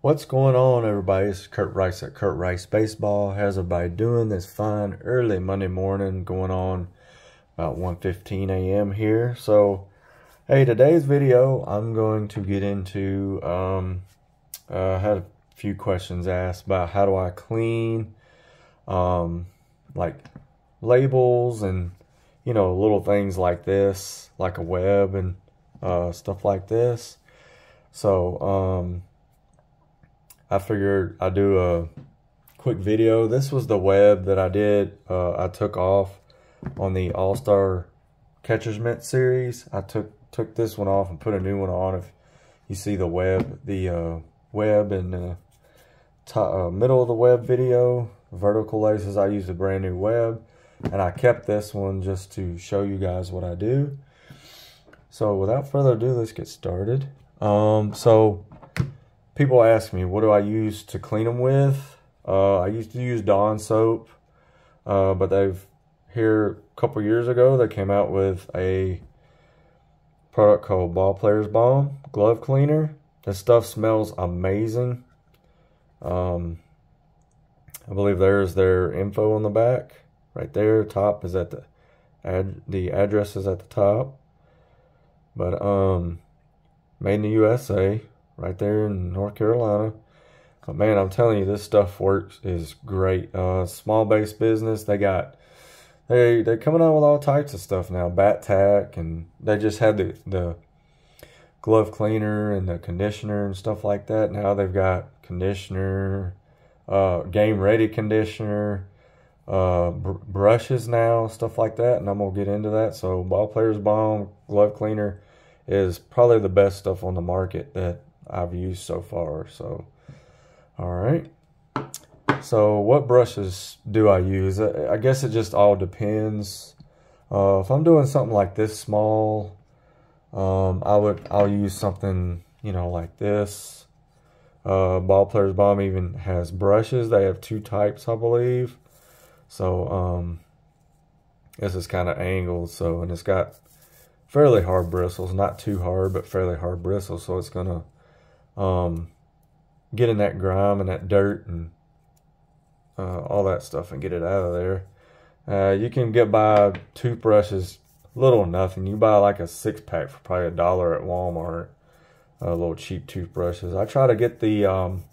What's going on, everybody? It's Curt Rice at Curt Rice Baseball. How's everybody doing this fine early Monday morning going on about 1.15 a.m. here? So, hey, today's video, I'm going to get into, um, uh, I had a few questions asked about how do I clean, um, like labels and, you know, little things like this, like a web and uh, stuff like this. So, um, I figured I'd do a quick video. This was the web that I did. Uh, I took off on the All-Star Catcher's Mitt series. I took took this one off and put a new one on. If you see the web, the uh, web in the top, uh, middle of the web video, vertical laces, I used a brand new web. And I kept this one just to show you guys what I do. So without further ado, let's get started. Um, so people ask me, what do I use to clean them with? Uh, I used to use Dawn soap, uh, but they've here a couple years ago they came out with a product called Ball Players Balm glove cleaner. This stuff smells amazing. Um, I believe there's their info on the back right there. Top is at the ad the address is at the top, but um, made in the USA right there in North Carolina. But man, I'm telling you, this stuff works is great. Uh, small base business, they got they they're coming out with all types of stuff now, bat tack, and they just had the the glove cleaner and the conditioner and stuff like that. Now they've got conditioner, uh, game ready conditioner, uh, br brushes now, stuff like that, and I'm gonna get into that. So, ball players balm glove cleaner is probably the best stuff on the market that I've used so far. So, all right. So, what brushes do I use? I guess it just all depends. Uh, if I'm doing something like this small, um, I would I'll use something you know like this. Uh, Ball Players Balm even has brushes. They have two types, I believe. So um, this is kind of angled. So and it's got fairly hard bristles, not too hard, but fairly hard bristles. So it's gonna um, get in that grime and that dirt and uh, all that stuff and get it out of there. Uh, you can get by toothbrushes, little or nothing. You buy like a six pack for probably a dollar at Walmart. Uh, little cheap toothbrushes. I try to get the um,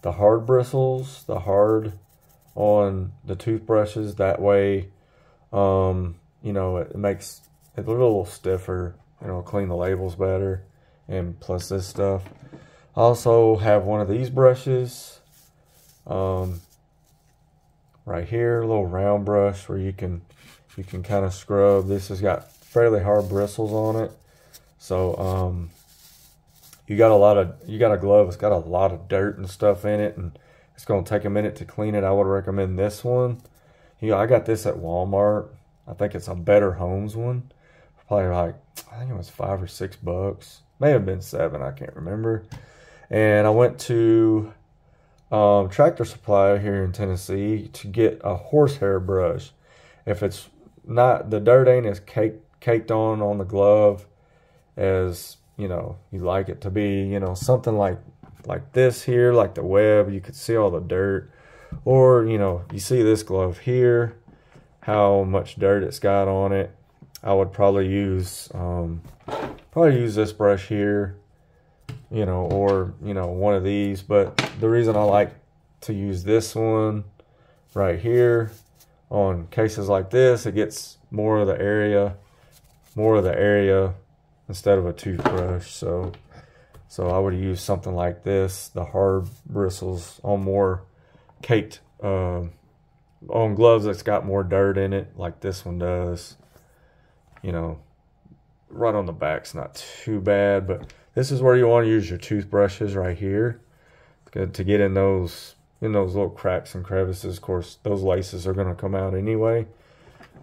the hard bristles, the hard on the toothbrushes. That way, um, you know, it makes it a little stiffer. Know, clean the labels better, and plus this stuff. I also have one of these brushes um, right here, a little round brush where you can you can kind of scrub. This has got fairly hard bristles on it, so um, you got a lot of you got a glove. It's got a lot of dirt and stuff in it, and it's gonna take a minute to clean it. I would recommend this one. You know, I got this at Walmart. I think it's a Better Homes one. Probably like I think it was five or six bucks. May have been seven. I can't remember and I went to um, Tractor Supply here in Tennessee to get a horsehair brush. If it's not the dirt ain't as caked caked on on the glove as you know you like it to be, you know something like like this here, like the web, you could see all the dirt, or you know you see this glove here, how much dirt it's got on it. I would probably use um, probably use this brush here you know, or, you know, one of these. But the reason I like to use this one right here on cases like this, it gets more of the area, more of the area instead of a toothbrush. So, so I would use something like this, the hard bristles on more caked, uh, on gloves that's got more dirt in it, like this one does. You know, right on the back's not too bad, but this is where you want to use your toothbrushes right here to get in those in those little cracks and crevices. Of course, those laces are going to come out anyway.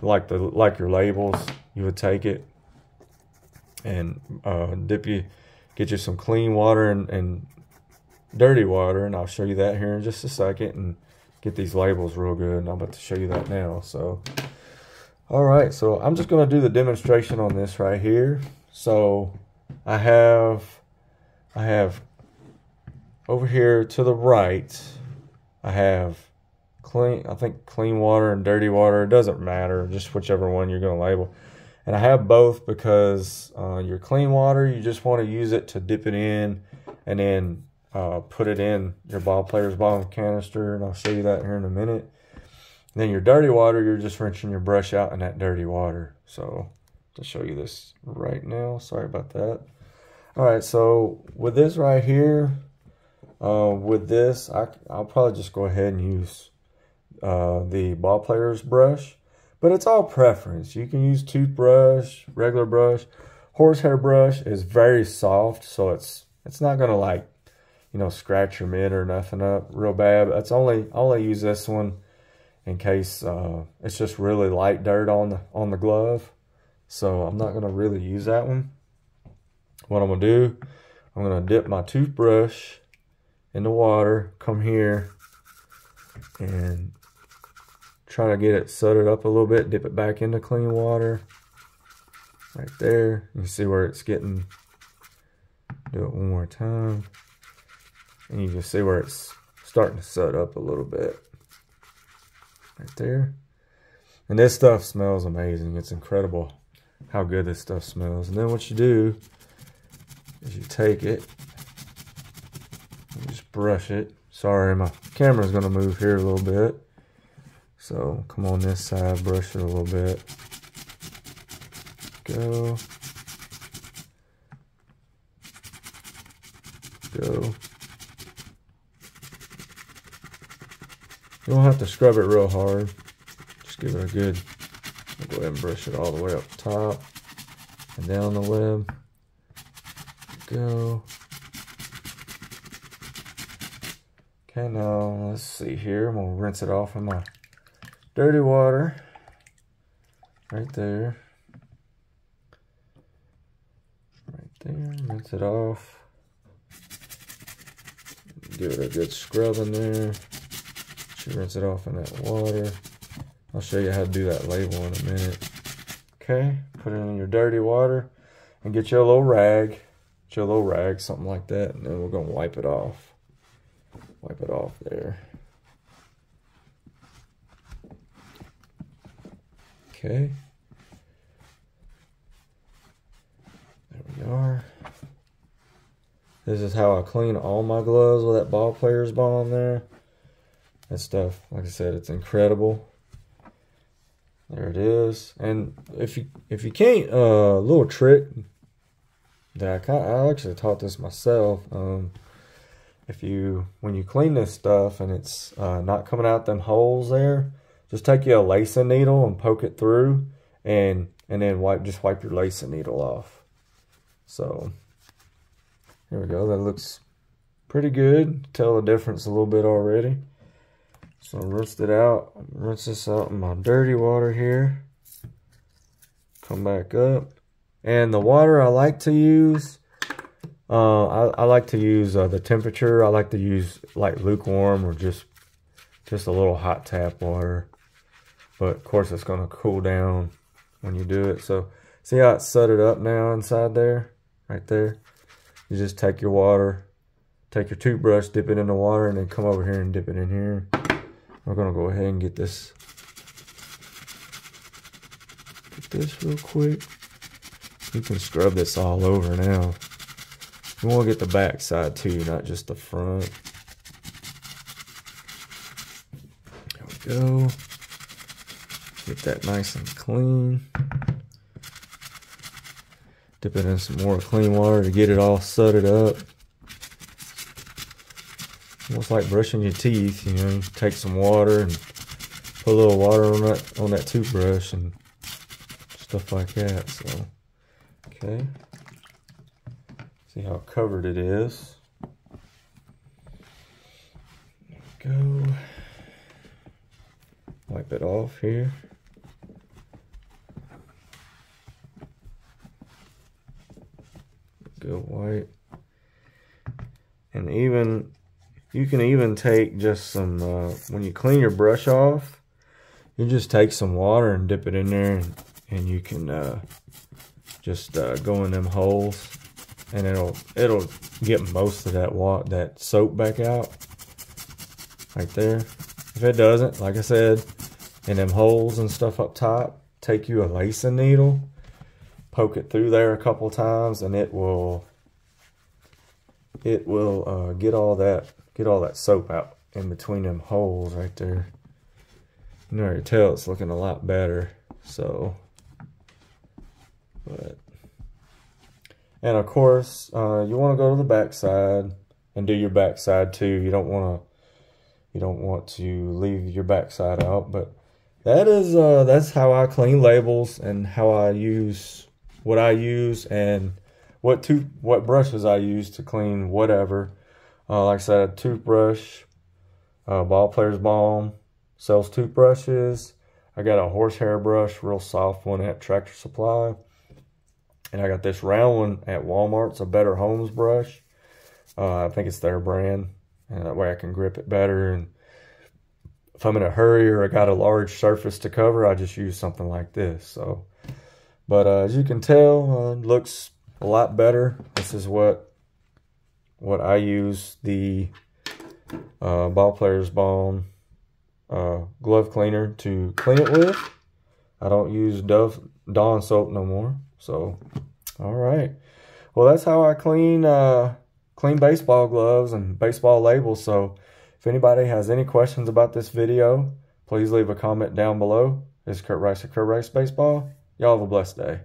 Like the like your labels, you would take it and uh, dip you, get you some clean water and, and dirty water, and I'll show you that here in just a second, and get these labels real good. And I'm about to show you that now. So, all right, so I'm just going to do the demonstration on this right here. So I have, I have over here to the right, I have clean, I think clean water and dirty water. It doesn't matter, just whichever one you're going to label. And I have both because uh, your clean water, you just want to use it to dip it in and then uh, put it in your ball player's bottom canister. And I'll show you that here in a minute. Then your dirty water, you're just rinsing your brush out in that dirty water. So to show you this right now, sorry about that. All right, so with this right here, uh, with this, I, I'll probably just go ahead and use uh, the ball player's brush. But it's all preference. You can use toothbrush, regular brush. Horsehair brush is very soft, so it's it's not gonna like, you know, scratch your mitt or nothing up real bad. That's only I only use this one in case uh, it's just really light dirt on the on the glove. So I'm not gonna really use that one. What I'm gonna do, I'm gonna dip my toothbrush in the water, come here, and try to get it sudded up a little bit, dip it back into clean water. Right there. You see where it's getting, do it one more time. And you can see where it's starting to sud up a little bit. Right there. And this stuff smells amazing. It's incredible how good this stuff smells. And then what you do is you take it, and just brush it. Sorry, my camera's gonna move here a little bit. So come on this side, brush it a little bit. Go. Go. You don't have to scrub it real hard. Just give it a good, I'll go ahead and brush it all the way up top and down the lip. Go. Okay, now let's see here. I'm gonna rinse it off with my dirty water. Right there. Right there. Rinse it off. Give it a good scrub in there. Rinse it off in that water. I'll show you how to do that label in a minute. Okay, put it in your dirty water and get you a little rag. Get you a little rag, something like that, and then we're gonna wipe it off. Wipe it off there. Okay. There we are. This is how I clean all my gloves with that ball player's ball in there. That stuff, like I said, it's incredible. There it is. And if you if you can't, a uh, little trick that I kind I actually taught this myself. Um, if you when you clean this stuff and it's uh, not coming out them holes there, just take you a lacing needle and poke it through, and and then wipe just wipe your lacing needle off. So here we go. That looks pretty good. Tell the difference a little bit already. So rinse it out. Rinse this out in my dirty water here. Come back up. And the water I like to use, uh, I, I, like to use uh, the temperature. I like to use like lukewarm or just just a little hot tap water. But of course it's going to cool down when you do it. So see how it's sudded up now inside there? Right there. You just take your water, take your toothbrush, dip it in the water, and then come over here and dip it in here. We're gonna go ahead and get this get this real quick. You can scrub this all over now. You want to get the back side too, not just the front. There we go. Get that nice and clean. Dip it in some more clean water to get it all sudded up. Almost like brushing your teeth, you know, take some water and put a little water on that on that toothbrush and stuff like that. So okay. See how covered it is. Go. Wipe it off here. Go white. And even you can even take just some, uh, when you clean your brush off, you just take some water and dip it in there and, and you can uh, just uh, go in them holes and it'll it'll get most of that water, that soap back out right there. If it doesn't, like I said, in them holes and stuff up top, take you a lacing needle, poke it through there a couple times, and it will it will uh, get all that get all that soap out in between them holes right there. You know, you tell it's looking a lot better. So, but and of course, uh, you want to go to the backside and do your backside too. You don't want to you don't want to leave your backside out, but that is uh, that's how I clean labels and how I use what I use and what two what brushes I use to clean whatever. Uh, like I said, toothbrush, uh, ball player's balm, sells toothbrushes. I got a horsehair brush, real soft one at Tractor Supply. And I got this round one at Walmart. It's a Better Homes brush. Uh, I think it's their brand. And that way I can grip it better. And if I'm in a hurry or I got a large surface to cover, I just use something like this. So, But uh, as you can tell, uh, looks a lot better. This is what what I use the uh, ball player's balm uh, glove cleaner to clean it with. I don't use Dove Dawn soap no more. So, all right. Well, that's how I clean uh, clean baseball gloves and baseball labels. So, if anybody has any questions about this video, please leave a comment down below. This is Curt Rice of Curt Rice Baseball. Y'all have a blessed day.